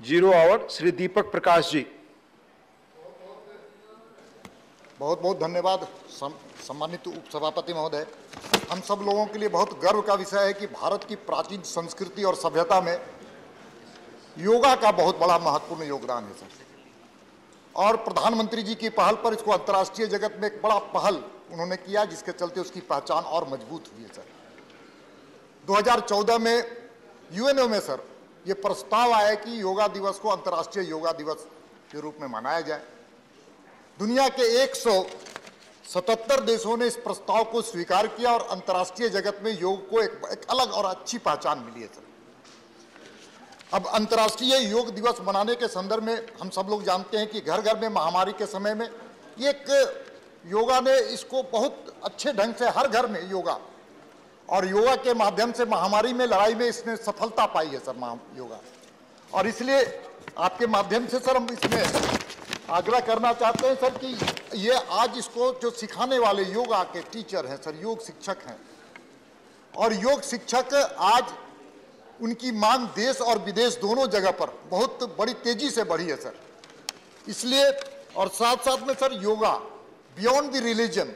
Zero hour Shri Deepak Prakash ji. बहुत बहुत धन्यवाद सम, सम्मानित उपसभापति महोदय। हम सब लोगों के लिए बहुत गर्व का विषय है कि भारत की प्राचीन संस्कृति और सभ्यता में योगा का बहुत बड़ा महत्वपूर्ण योगदान है सर। और प्रधानमंत्री जी की पहल पर इसको अंतर्राष्ट्रीय जगत में एक बड़ा पहल उन्होंने किया जिसके चलते उसकी पहचान और मज़बूत हुई है सर। 2014 में यूएनओ में सर ये प्रस्ताव आया कि योगा दिवस को अंतर्राष्ट्रीय योगा दिवस के रूप में मनाया जाए। दुनिया के 177 देशों ने इस प्रस्ताव को स्वीकार किया और अंतर्राष्ट्रीय जगत में योग को एक, एक अलग और अच्छी पहचान मिली है सर। अब अंतर्राष्ट्रीय योग दिवस मनाने के संदर्भ में हम सब लोग जानते हैं कि घर घर में महामारी के समय में एक योगा ने इसको बहुत अच्छे ढंग से हर घर में योगा और योगा के माध्यम से महामारी में, लड़ाई में इसने सफलता पाई है सर योगा। और इसलिए आपके माध्यम से सर हम इसमें आग्रह करना चाहते हैं सर कि ये आज इसको जो सिखाने वाले योगा के टीचर हैं, सर, योग शिक्षक हैं। और योग शिक्षक आज उनकी मांग देश और विदेश दोनों जगह पर बहुत बड़ी तेज़ी से बढ़ी है सर। इसलिए और साथ साथ में sir yoga, beyond the religion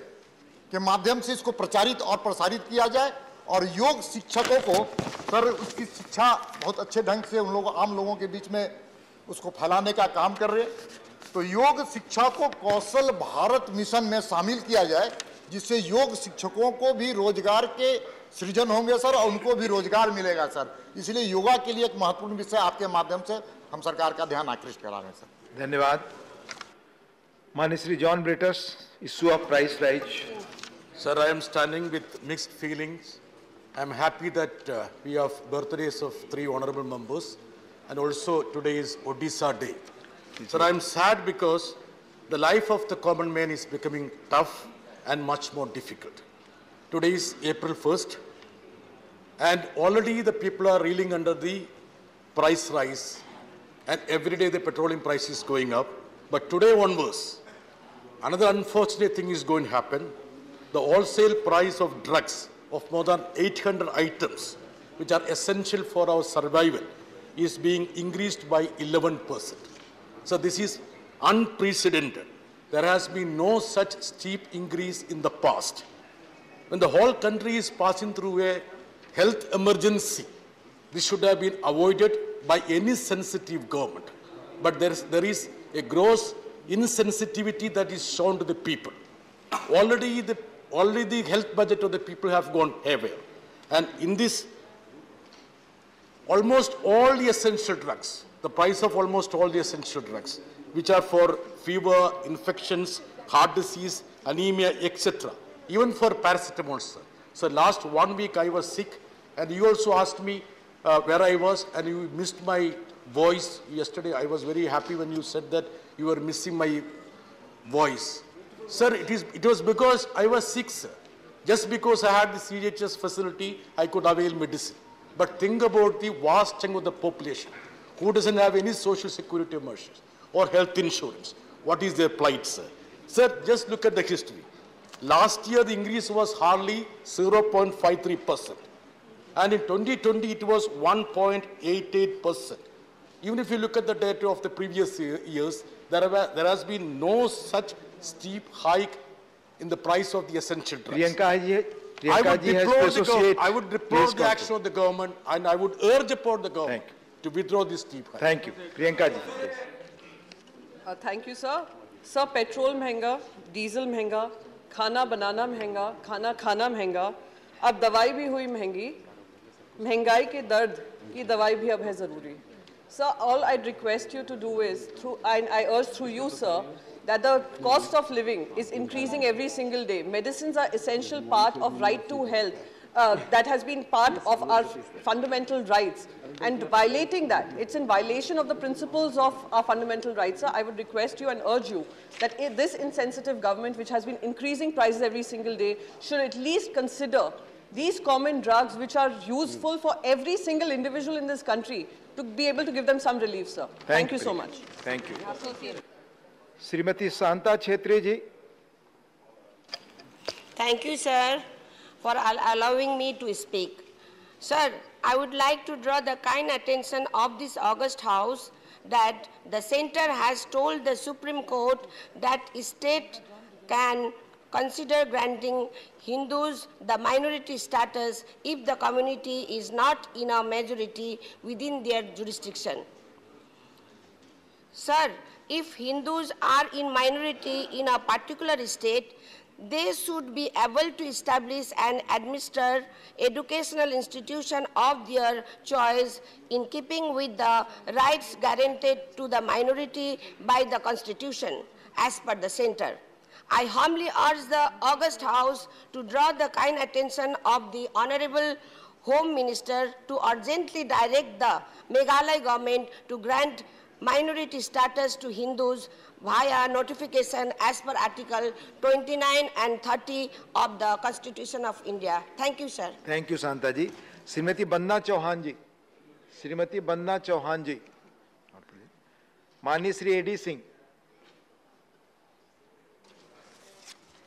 के माध्यम से इसको प्रचारित और प्रसारित किया जाए। और योग शिक्षकों को सर उसकी शिक्षा बहुत अच्छे ढंग से उन लोगों आम लोगों के बीच में उसको फैलाने का काम कर रहे तो योग शिक्षा को कौशल भारत मिशन में शामिल किया जाए जिससे योग शिक्षकों को भी रोज़गार के सृजन होंगे सर और उनको भी रोज़गार मिलेगा सर। इसलिए योगा के लिए एक महत्वपूर्ण विषय आपके माध्यम से हम सरकार का ध्यान आकृष्ट करा रहे हैं सर। धन्यवाद। मान्य Shri John Brittas issue of price rise. Sir, I am standing with mixed feelings. I am happy that uh, we have birthdays of three honorable members and also today is Odisha Day. Sir, I am sad because the life of the common man is becoming tough and much more difficult. Today is April 1st and already the people are reeling under the price rise and every day the petroleum price is going up. But today onwards, another unfortunate thing is going to happen. The wholesale price of drugs of more than 800 items, which are essential for our survival, is being increased by 11%. So this is unprecedented. There has been no such steep increase in the past. When the whole country is passing through a health emergency, this should have been avoided by any sensitive government. But there is, there is a gross insensitivity that is shown to the people. Already the, already the health budget of the people have gone haywire. And in this, almost all the essential drugs, the price of almost all the essential drugs, which are for fever, infections, heart disease, anemia, etc., even for paracetamol, sir. So last one week I was sick, and you also asked me uh, where I was, and you missed my voice yesterday. I was very happy when you said that you were missing my voice. Sir, it, is, it was because I was sick, sir. Just because I had the CHS facility, I could avail medicine. But think about the vast chunk of the population who doesn't have any social security measures or health insurance. What is their plight, sir? Sir, just look at the history. Last year, the increase was hardly 0.53%. And in 2020, it was 1.88%. Even if you look at the data of the previous years, there, there has been no such steep hike in the price of the essential drugs. Priyanka ji I Priyanka would ji has deplore, to the, gov- associate I would deplore Yes, the action of the government and I would urge upon the government Thank to withdraw this steep hike. Thank you Priyanka ji please. Uh, Thank you, sir. Sir, petrol महंगा diesel महंगा खाना बनाना महंगा खाना खाना महंगा अब दवाई भी हुई महंगी महंगाई के दर्द की दवाई भी अब है ज़रूरी Sir, all I'd request you to do is, through, and I urge through you, sir, that the cost of living is increasing every single day. Medicines are essential part of right to health. Uh, that has been part of our fundamental rights and violating that, it's in violation of the principles of our fundamental rights. Sir, I would request you and urge you that this insensitive government, which has been increasing prices every single day, should at least consider these common drugs which are useful for every single individual in this country to be able to give them some relief, sir. Thank, Thank you so much. Thank you. Srimati Shanta Thank you, sir, for allowing me to speak. Sir, I would like to draw the kind attention of this august house that the center has told the Supreme Court that state can consider granting Hindus the minority status if the community is not in a majority within their jurisdiction. Sir, if Hindus are in minority in a particular state, they should be able to establish and administer educational institution of their choice in keeping with the rights guaranteed to the minority by the Constitution as per the center. I humbly urge the August House to draw the kind attention of the Honorable Home Minister to urgently direct the Meghalaya government to grant minority status to Hindus via notification as per Article 29 and 30 of the Constitution of India. Thank you, sir. Thank you, Shanta ji. Srimati Bandna Chauhan ji. Srimati Bandna Chauhan ji. Mani Sri A.D. Singh.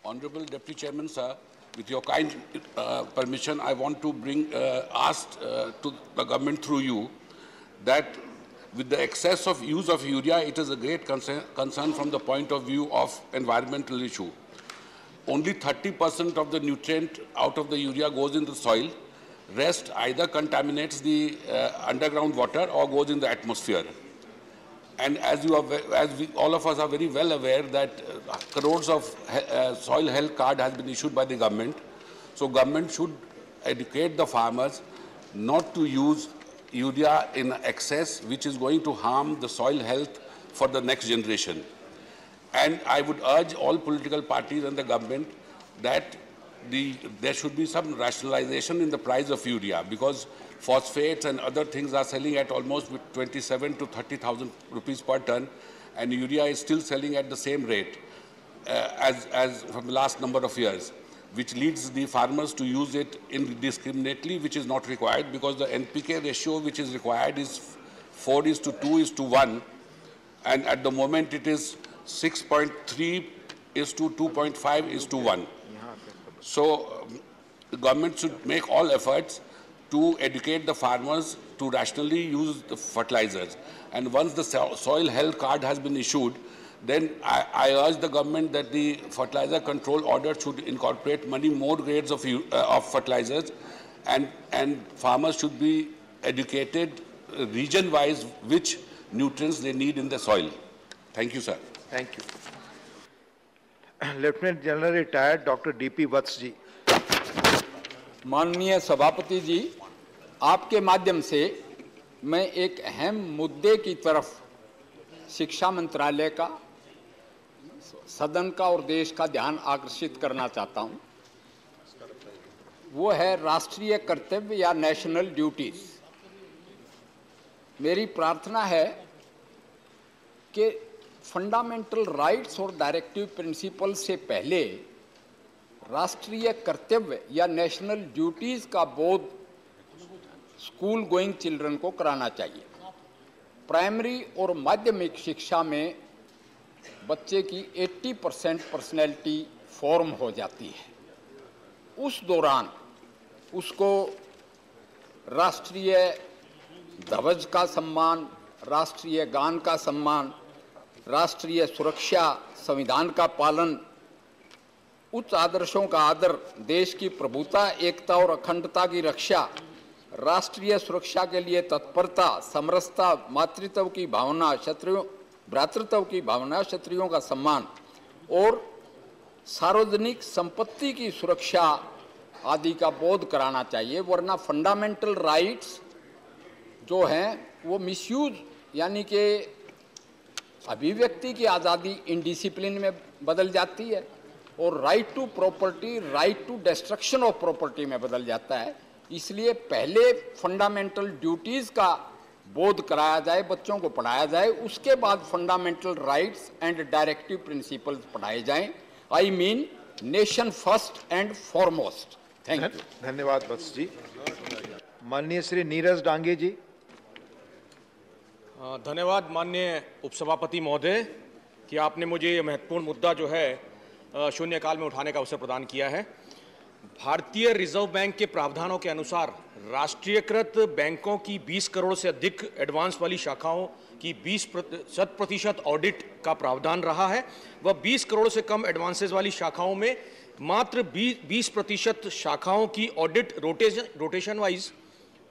Honorable Deputy Chairman, sir, with your kind uh, permission, I want to bring, uh, ask uh, to the government through you that with the excess of use of urea, it is a great concern, concern from the point of view of environmental issue. Only 30% of the nutrient out of the urea goes in the soil. Rest either contaminates the uh, underground water or goes in the atmosphere. And as you are, as we, all of us are very well aware that uh, crores of uh, soil health card has been issued by the government. So government should educate the farmers not to use urea in excess, which is going to harm the soil health for the next generation. And I would urge all political parties and the government that the, there should be some rationalization in the price of urea because phosphates and other things are selling at almost with 27 to 30,000 rupees per ton and urea is still selling at the same rate uh, as, as from the last number of years, which leads the farmers to use it indiscriminately, which is not required because the NPK ratio which is required is 4 is to 2 is to 1 and at the moment it is 6.3 is to 2.5 is to 1. So um, the government should make all efforts to educate the farmers to rationally use the fertilizers. And once the so- soil health card has been issued, then I, I urge the government that the fertilizer control order should incorporate many more grades of, uh, of fertilizers and, and farmers should be educated uh, region-wise which nutrients they need in the soil. Thank you, sir. Thank you lieutenant general retired doctor DP Vats ji माननीय सभापति जी आपके माध्यम से मैं एक अहम मुद्दे की तरफ़ शिक्षा मंत्रालय का सदन का और देश का ध्यान आकर्षित करना चाहता हूँ। वो है राष्ट्रीय कर्तव्य या नेशनल ड्यूटीज़। मेरी प्रार्थना है कि फंडामेंटल राइट्स और डायरेक्टिव प्रिंसिपल से पहले राष्ट्रीय कर्तव्य या नेशनल ड्यूटीज़ का बोध स्कूल गोइंग चिल्ड्रन को कराना चाहिए। प्राइमरी और माध्यमिक शिक्षा में बच्चे की 80 परसेंट पर्सनैलिटी फॉर्म हो जाती है। उस दौरान उसको राष्ट्रीय ध्वज का सम्मान, राष्ट्रीय गान का सम्मान, राष्ट्रीय सुरक्षा संविधान का पालन, उच्च आदर्शों का आदर, देश की प्रभुता, एकता और अखंडता की रक्षा, राष्ट्रीय सुरक्षा के लिए तत्परता, समरसता, मातृत्व की भावना क्षत्रियों भ्रातृत्व की भावना, क्षत्रियों का सम्मान और सार्वजनिक संपत्ति की सुरक्षा आदि का बोध कराना चाहिए, वरना फंडामेंटल राइट्स जो हैं, वो मिसयूज यानी कि अभिव्यक्ति की आज़ादी इनडिसिप्लिन में बदल जाती है और right to property right to destruction of property में बदल जाता है। इसलिए पहले फंडामेंटल ड्यूटीज़ का बोध कराया जाए बच्चों को पढ़ाया जाए उसके बाद fundamental rights and directive principles पढ़ाए जाएँ। I mean nation first and foremost thank you धन्यवाद वत्स जी। माननीय श्री नीरज डांगे जी। धन्यवाद माननीय उपसभापति महोदय कि आपने मुझे ये महत्वपूर्ण मुद्दा जो है शून्यकाल में उठाने का अवसर प्रदान किया है। भारतीय रिज़र्व बैंक के प्रावधानों के अनुसार राष्ट्रीयकृत बैंकों की 20 करोड़ से अधिक एडवांस वाली शाखाओं की 20 शत प्रतिशत ऑडिट का प्रावधान रहा है। वह 20 करोड़ से कम एडवांसेस वाली शाखाओं में मात्र 20 प्रतिशत शाखाओं की audit rotation rotation wise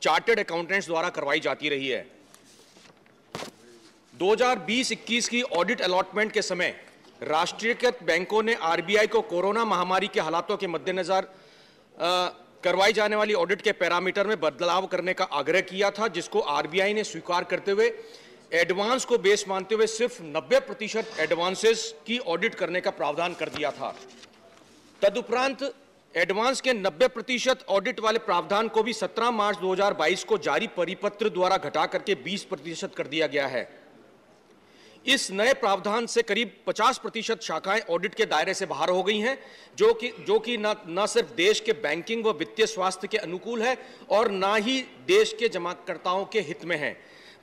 chartered accountants द्वारा करवाई जाती रही है। 2020-21 की ऑडिट अलॉटमेंट के समय राष्ट्रीयकृत बैंकों ने आरबीआई को कोरोना महामारी के हालातों के मद्देनजर करवाई जाने वाली ऑडिट के पैरामीटर में बदलाव करने का आग्रह किया था, जिसको आरबीआई ने स्वीकार करते हुए एडवांस को बेस मानते हुए सिर्फ़ 90 प्रतिशत एडवांसेस की ऑडिट करने का प्रावधान कर दिया था। तदुपरांत एडवांस के 90 प्रतिशत ऑडिट वाले प्रावधान को भी 17 मार्च 2022 को जारी परिपत्र द्वारा घटा करके 20 प्रतिशत कर दिया गया है। इस नए प्रावधान से करीब 50 प्रतिशत शाखाएँ ऑडिट के दायरे से बाहर हो गई हैं, जो कि जो कि न न सिर्फ़ देश के बैंकिंग व वित्तीय स्वास्थ्य के अनुकूल है और ना ही देश के जमाकर्ताओं के हित में है।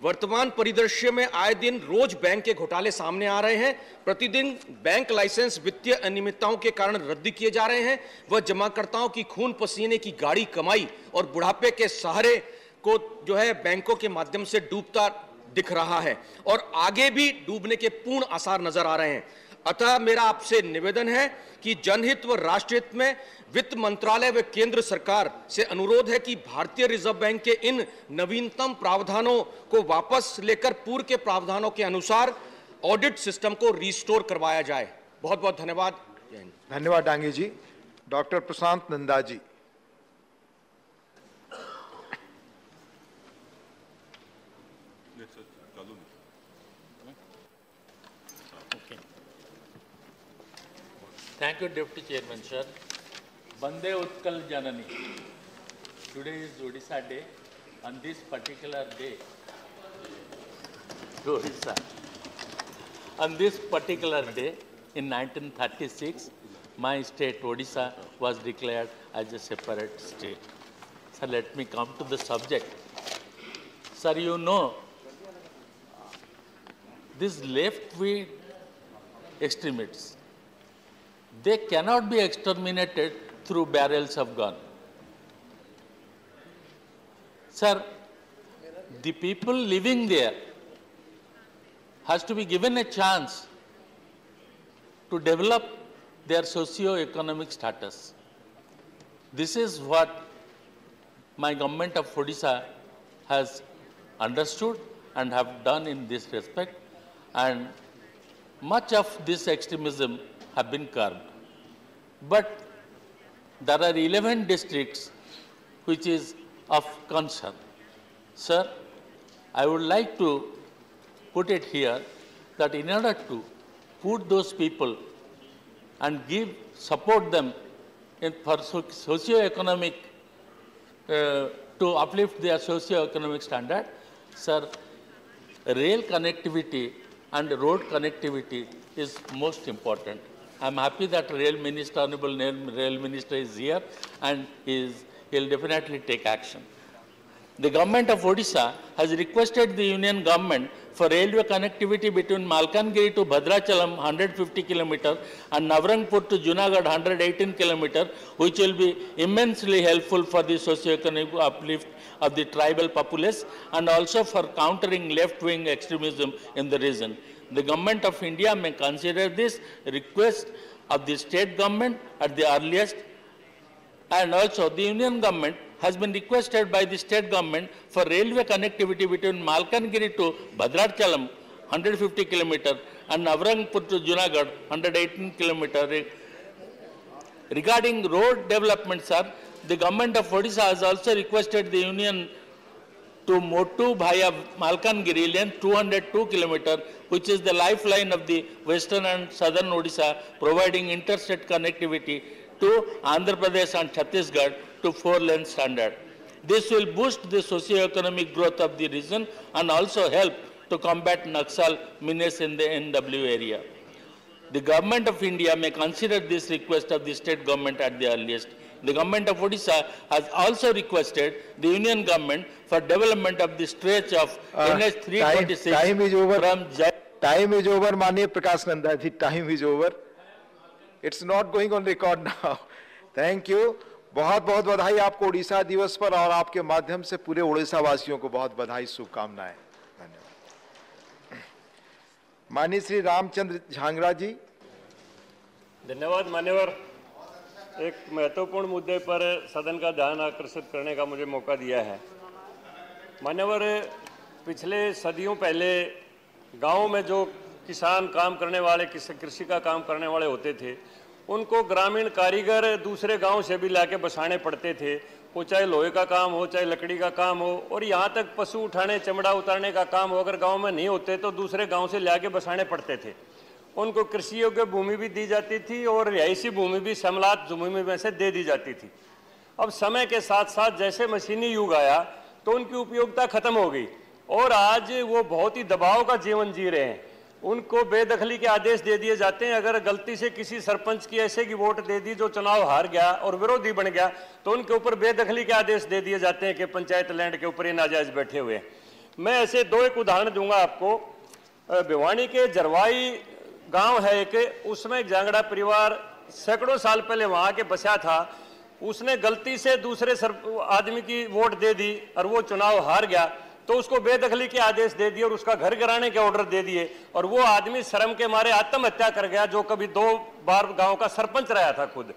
वर्तमान परिदृश्य में आए दिन रोज बैंक के घोटाले सामने आ रहे हैं। प्रतिदिन बैंक लाइसेंस वित्तीय अनियमितताओं के कारण रद्द किए जा रहे हैं व जमाकर्ताओं की खून पसीने की गाड़ी कमाई और बुढ़ापे के सहारे को जो है बैंकों के माध्यम से डूबता दिख रहा है और आगे भी डूबने के पूर्ण आसार नज़र आ रहे हैं। अतः मेरा आपसे निवेदन है कि जनहित व राष्ट्रहित में वित्त मंत्रालय व केंद्र सरकार से अनुरोध है कि भारतीय रिज़र्व बैंक के इन नवीनतम प्रावधानों को वापस लेकर पूर्व के प्रावधानों के अनुसार ऑडिट सिस्टम को रिस्टोर करवाया जाए। बहुत बहुत धन्यवाद धन्यवाद Dangi ji. Doctor Prashant Nanda ji. Thank you, Deputy Chairman, sir. Bande Utkal Janani. Today is Odisha Day. On this particular day, Odisha. On this particular day, in 1936, my state, Odisha, was declared as a separate state. So let me come to the subject. Sir, you know, these left-wing extremists, they cannot be exterminated through barrels of gun. Sir, the people living there has to be given a chance to develop their socio-economic status. This is what my government of Odisha has understood and have done in this respect and much of this extremism have been curbed. But there are 11 districts which is of concern. Sir, I would like to put it here that in order to put those people and give, support them in for socio-economic, uh, to uplift their socio-economic standard, sir, rail connectivity and road connectivity is most important. I'm happy that Rail Minister, Honorable Rail Minister is here and is, he'll definitely take action. The government of Odisha has requested the union government for railway connectivity between Malkangiri to Bhadrachalam 150 km and Navrangpur to Junagarh 118 km, which will be immensely helpful for the socio-economic uplift of the tribal populace and also for countering left-wing extremism in the region. The government of India may consider this request of the state government at the earliest and also the union government has been requested by the state government for railway connectivity between Malkangiri to Bhadrachalam 150 km and Navrangpur to Junagarh 118 km. Regarding road development, sir, the government of Odisha has also requested the union to Motu via Malkangiri length 202 km which is the lifeline of the western and southern Odisha, providing interstate connectivity to Andhra Pradesh and Chhattisgarh to four-lane standard. This will boost the socio-economic growth of the region and also help to combat Naxal menace in the LWE area. The government of India may consider this request of the state government at the earliest. The government of Odisha has also requested the union government for development of the stretch of uh, NH 326 time, time is over. from Jai Time is over, Mani Prakash Nanda. The time is over. It's not going on record now. Thank you. बहुत बहुत बधाई आपको उड़ीसा दिवस पर और आपके माध्यम से पूरे उड़ीसा वासियों को बहुत बधाई शुभकामनाएँ धन्यवाद माननीय श्री रामचंद्र झांगरा जी धन्यवाद मान्यवर एक महत्वपूर्ण मुद्दे पर सदन का ध्यान आकर्षित करने का मुझे मौका दिया है। मान्यवर, पिछले सदियों पहले गाँव में जो किसान काम करने वाले कृषि का काम करने वाले होते थे, उनको ग्रामीण कारीगर दूसरे गाँव से भी लाके बसाने पड़ते थे। वो चाहे लोहे का काम हो, चाहे लकड़ी का काम हो, और यहाँ तक पशु उठाने, चमड़ा उतारने का काम हो, अगर गाँव में नहीं होते तो दूसरे गाँव से लाके बसाने पड़ते थे। उनको कृषि योग्य भूमि भी दी जाती थी और रिहायशी भूमि भी समलात भूमि में से दे दी जाती थी। अब समय के साथ साथ जैसे मशीनी युग आया तो उनकी उपयोगिता खत्म हो गई और आज वो बहुत ही दबाव का जीवन जी रहे हैं। उनको बेदखली के आदेश दे दिए जाते हैं। अगर गलती से किसी सरपंच की ऐसे की वोट दे दी जो चुनाव हार गया और विरोधी बन गया तो उनके ऊपर बेदखली के आदेश दे दिए जाते हैं कि पंचायत लैंड के ऊपर ये नाजायज बैठे हुए हैं। मैं ऐसे दो एक उदाहरण दूँगा आपको। भिवानी के जरवाई गाँव है एक, उसमें एक जांगड़ा परिवार सैकड़ों साल पहले वहाँ के बसा था। उसने गलती से दूसरे सर, आदमी की वोट दे दी और वो चुनाव हार गया। तो उसको बेदखली के आदेश दे दिए और उसका घर गिराने के ऑर्डर दे दिए और वो आदमी शर्म के मारे आत्महत्या कर गया, जो कभी दो बार गाँव का सरपंच रहा था खुद।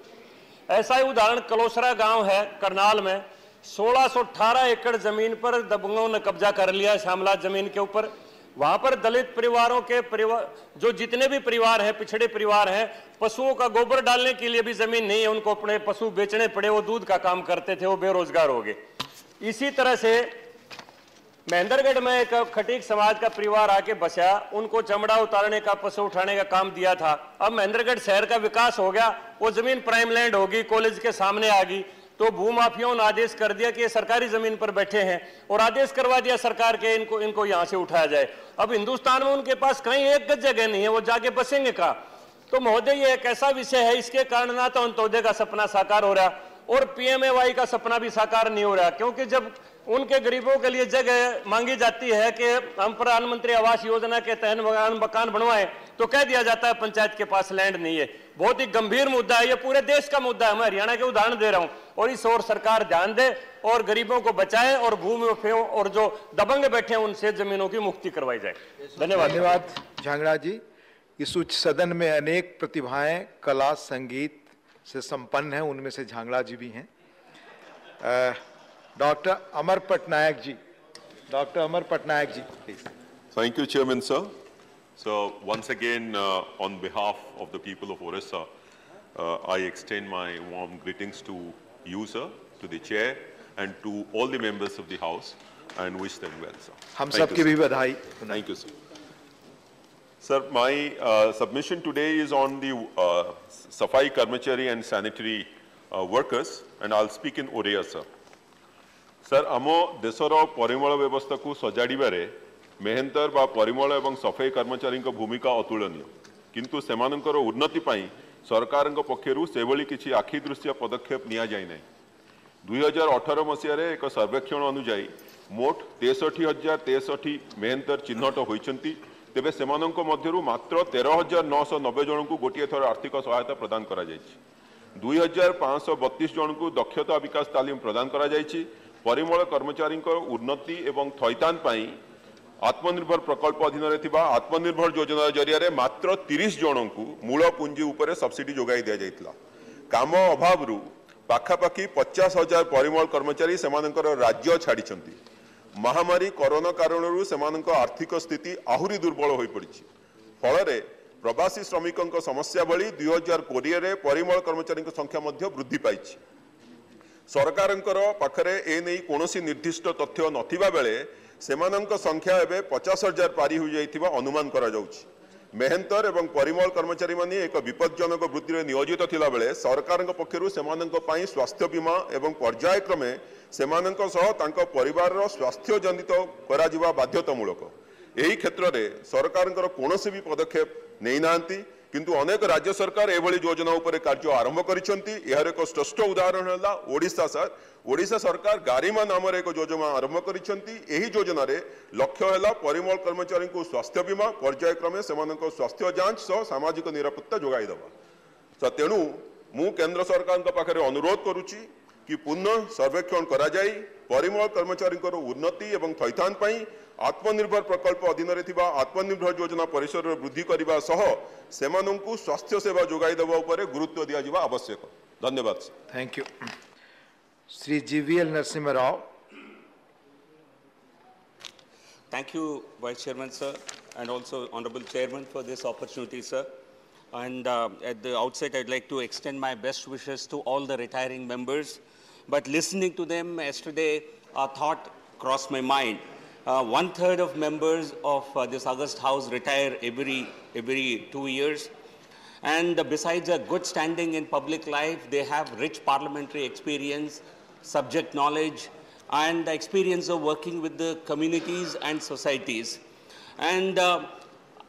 ऐसा ही उदाहरण कलोसरा गाँव है, करनाल में। 1618 एकड़ ज़मीन पर दबंगों ने कब्जा कर लिया श्यामला ज़मीन के ऊपर। वहाँ पर दलित परिवारों के परिवार जो जितने भी परिवार हैं, पिछड़े परिवार हैं, पशुओं का गोबर डालने के लिए भी ज़मीन नहीं है, उनको अपने पशु बेचने पड़े, वो दूध का काम करते थे, वो बेरोजगार हो गए। इसी तरह से महेंद्रगढ़ में एक खटीक समाज का परिवार आके बसा, उनको चमड़ा उतारने का, पशु उठाने का काम दिया था। अब महेंद्रगढ़ शहर का विकास हो गया, वो ज़मीन प्राइम लैंड होगी, कॉलेज के सामने आ गई तो भूमाफियाओं ने आदेश कर दिया कि ये सरकारी ज़मीन पर बैठे हैं और आदेश करवा दिया सरकार के इनको इनको यहाँ से उठाया जाए। अब हिंदुस्तान में उनके पास कहीं एक गज जगह नहीं है, वो जाके बसेंगे कहा? तो महोदय, ये एक ऐसा विषय है, इसके कारण ना तो अंत्योदय का सपना साकार हो रहा और पीएमएवाई का सपना भी साकार नहीं हो रहा, क्योंकि जब उनके गरीबों के लिए जगह मांगी जाती है कि हम प्रधानमंत्री आवास योजना के तहत मकान मकान बनवाएँ तो कह दिया जाता है, पंचायत के पास लैंड नहीं है। बहुत ही गंभीर मुद्दा है, ये पूरे देश का मुद्दा है, मैं हरियाणा के उदाहरण दे रहा हूँ। और इस ओर सरकार ध्यान दे और गरीबों को बचाए और भूमि और जो दबंग बैठे हैं उनसे जमीनों की मुक्ति करवाई जाए। धन्यवाद। धन्यवाद। झांगड़ा जी इस उच्च सदन में अनेक प्रतिभाएँ कला संगीत से संपन्न हैं उनमें से झांगड़ा जी भी हैं। Doctor Amar Patnaik ji doctor Amar Patnaik ji please Chairman, sir. So once again, uh, on behalf of the people of Orissa, uh, I extend my warm greetings to you, sir, to the chair, and to all the members of the House, and wish them well, sir. हम Thank you, सबकी sir. भी बधाई Thank you, sir. Sir, my uh, submission today is on the uh, Safai Karmachari and sanitary uh, workers, and I'll speak in Oriya, sir. Sir ଆମ ଦେଶର ପରିମଳ ବ୍ୟବସ୍ଥାକୁ ସଜାଡ଼ିବାରେ ମେହେନ୍ତର ବା ପରିମଳ ଏବଂ ସଫେଇ କର୍ମଚାରୀଙ୍କ ଭୂମିକା ଅତୁଳନୀୟ କିନ୍ତୁ ସେମାନଙ୍କର ଉନ୍ନତି ପାଇଁ ସରକାରଙ୍କ ପକ୍ଷରୁ ସେଭଳି କିଛି ଆଖିଦୃଶିଆ ପଦକ୍ଷେପ ନିଆଯାଇ ନାହିଁ ଦୁଇ ହଜାର ଅଠର ମସିହାରେ ଏକ ସର୍ବେକ୍ଷଣ ଅନୁଯାୟୀ ମୋଟ ତେଷଠି ହଜାର ତେଷଠି ମେହେନ୍ତର ଚିହ୍ନଟ ହୋଇଛନ୍ତି। ତେବେ ସେମାନଙ୍କ ମଧ୍ୟରୁ ମାତ୍ର ତେର ହଜାର ନଅଶହ ନବେ ଜଣଙ୍କୁ ଗୋଟିଏ ଥର ଆର୍ଥିକ ସହାୟତା ପ୍ରଦାନ କରାଯାଇଛି। ଦୁଇ ହଜାର ପାଞ୍ଚଶହ ବତିଶ ଜଣଙ୍କୁ ଦକ୍ଷତା ବିକାଶ ତାଲିମ ପ୍ରଦାନ କରାଯାଇଛି। ପରିମଳ କର୍ମଚାରୀଙ୍କ ଉନ୍ନତି ଏବଂ ଥଇଥାନ ପାଇଁ ଆତ୍ମନିର୍ଭର ପ୍ରକଳ୍ପ ଅଧୀନରେ ଥିବା ଆତ୍ମନିର୍ଭର ଯୋଜନା ଜରିଆରେ ମାତ୍ର ତିରିଶ ଜଣଙ୍କୁ ମୂଳ ପୁଞ୍ଜି ଉପରେ ସବସିଡି ଯୋଗାଇ ଦିଆଯାଇଥିଲା କାମ ଅଭାବରୁ ପାଖାପାଖି ପଚାଶ ହଜାର ପରିମଳ କର୍ମଚାରୀ ସେମାନଙ୍କର ରାଜ୍ୟ ଛାଡ଼ିଛନ୍ତି ମହାମାରୀ କରୋନା କାରଣରୁ ସେମାନଙ୍କ ଆର୍ଥିକ ସ୍ଥିତି ଆହୁରି ଦୁର୍ବଳ ହୋଇପଡ଼ିଛି ଫଳରେ ପ୍ରବାସୀ ଶ୍ରମିକଙ୍କ ସମସ୍ୟା ଭଳି ଦୁଇ ହଜାର କୋଡ଼ିଏରେ ପରିମଳ କର୍ମଚାରୀଙ୍କ ସଂଖ୍ୟା ମଧ୍ୟ ବୃଦ୍ଧି ପାଇଛି ସରକାରଙ୍କର ପାଖରେ ଏ ନେଇ କୌଣସି ନିର୍ଦ୍ଦିଷ୍ଟ ତଥ୍ୟ ନଥିବା ବେଳେ ସେମାନଙ୍କ ସଂଖ୍ୟା ଏବେ ପଚାଶ ହଜାର ପାରି ହୋଇଯାଇଥିବା ଅନୁମାନ କରାଯାଉଛି। ମେହେନ୍ତର ଏବଂ ପରିମଳ କର୍ମଚାରୀମାନେ ଏକ ବିପଜ୍ଜନକ ବୃତ୍ତିରେ ନିୟୋଜିତ ଥିଲାବେଳେ ସରକାରଙ୍କ ପକ୍ଷରୁ ସେମାନଙ୍କ ପାଇଁ ସ୍ୱାସ୍ଥ୍ୟ ବୀମା ଏବଂ ପର୍ଯ୍ୟାୟକ୍ରମେ ସେମାନଙ୍କ ସହ ତାଙ୍କ ପରିବାରର ସ୍ୱାସ୍ଥ୍ୟ ଜନିତ କରାଯିବା ବାଧ୍ୟତାମୂଳକ। ଏହି କ୍ଷେତ୍ରରେ ସରକାରଙ୍କର କୌଣସି ବି ପଦକ୍ଷେପ ନେଇନାହାନ୍ତି। किंतु अनेक राज्य सरकार एभली योजना उपर कार्य आरंभ कर एक स्पष्ट उदाहरण है ओडा सर. ओडा सरकार गारिमा नाम एक योजना आरंभ करोजन लक्ष्य है परिम कर्मचारी स्वास्थ्य बीमा, पर्यायक्रमे से स्वास्थ्य जाँच सह सामाजिक निरापत्ता जोगाई सर तेणु मु केन्द्र सरकार अनुरोध करुच्ची कि पुनः सर्वेक्षण कराई परिमल कर्मचारी उन्नति एवं थैथान ପାଇଁ आत्मनिर्भर प्रकल्प अधीन थिबा आत्मनिर्भर योजना परिसर वृद्धि करने सह सेमानंकु स्वास्थ्य सेवा जोगाई देवा उपरे गुरुत्व दिया जिवा आवश्यक धन्यवाद sir. Thank you Shri GVL Narasimha Rao Thank you, Vice Chairman, sir, and also Honorable Chairman for this opportunity, sir. And uh, at the outset, I'd like to extend my best wishes to all the retiring members. But listening to them yesterday, a thought crossed my mind. Uh, one third of members of uh, this August House retire every, every two years. And uh, besides a good standing in public life, they have rich parliamentary experience, subject knowledge, and the experience of working with the communities and societies. And uh,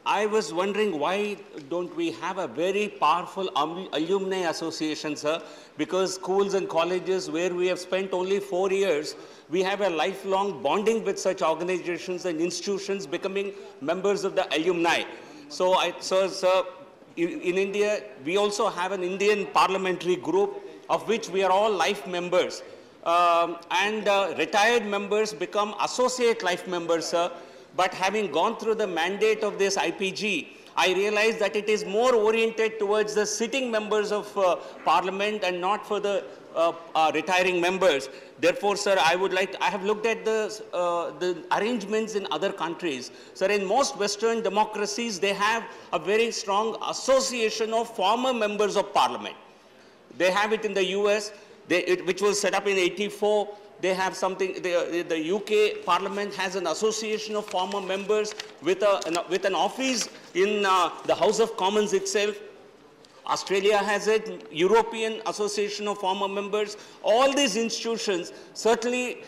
I was wondering why don't we have a very powerful um, alumni association, sir? Because schools and colleges where we have spent only four years, we have a lifelong bonding with such organizations and institutions becoming members of the alumni. So, I, sir, in, in India, we also have an Indian parliamentary group of which we are all life members. Um, and uh, retired members become associate life members, sir. But having gone through the mandate of this IPG, I realized that it is more oriented towards the sitting members of uh, parliament and not for the uh, uh, retiring members. Therefore, sir, I would like, to, I have looked at the, uh, the arrangements in other countries. Sir, in most Western democracies, they have a very strong association of former members of parliament. They have it in the US, they, it, which was set up in 84. They have something, the, the UK Parliament has an association of former members with, a, with an office in uh, the House of Commons itself. Australia has it, European Association of Former Members. All these institutions certainly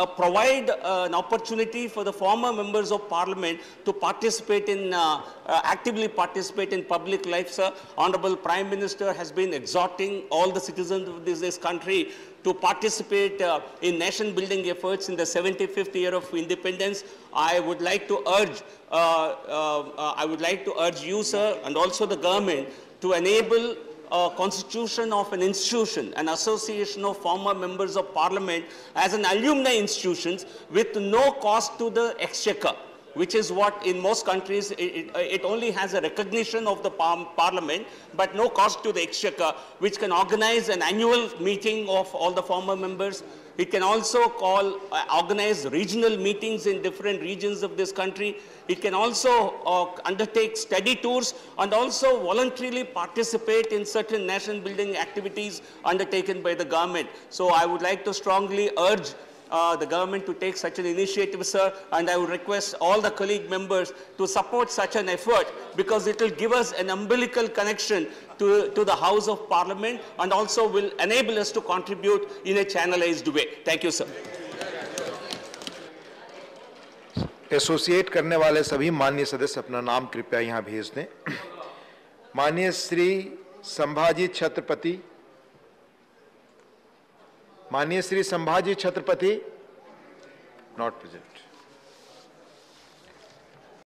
uh, provide uh, an opportunity for the former members of parliament to participate in, uh, uh, actively participate in public life, sir. Honorable Prime Minister has been exhorting all the citizens of this, this country to participate uh, in nation building efforts in the 75th year of independence. I would like to urge, uh, I would like to urge you, sir, and also the government to enable a constitution of an institution, an association of former members of parliament as an alumni institutions with no cost to the exchequer which is what in most countries, it, it, it only has a recognition of the par parliament, but no cost to the exchequer, which can organize an annual meeting of all the former members. It can also call, uh, organize regional meetings in different regions of this country. It can also uh, undertake study tours and also voluntarily participate in certain nation building activities undertaken by the government. So I would like to strongly urge uh, the government to take such an initiative, sir, and I would request all the colleague members to support such an effort because it will give us an umbilical connection to, to the House of Parliament and also will enable us to contribute in a channelized way. Thank you, sir. Associate करने वाले सभी माननीय सदस्य अपना नाम कृपया यहाँ भेज दें माननीय श्री संभाजी छत्रपति माननीय श्री संभाजी छत्रपति नॉट प्रेजेंट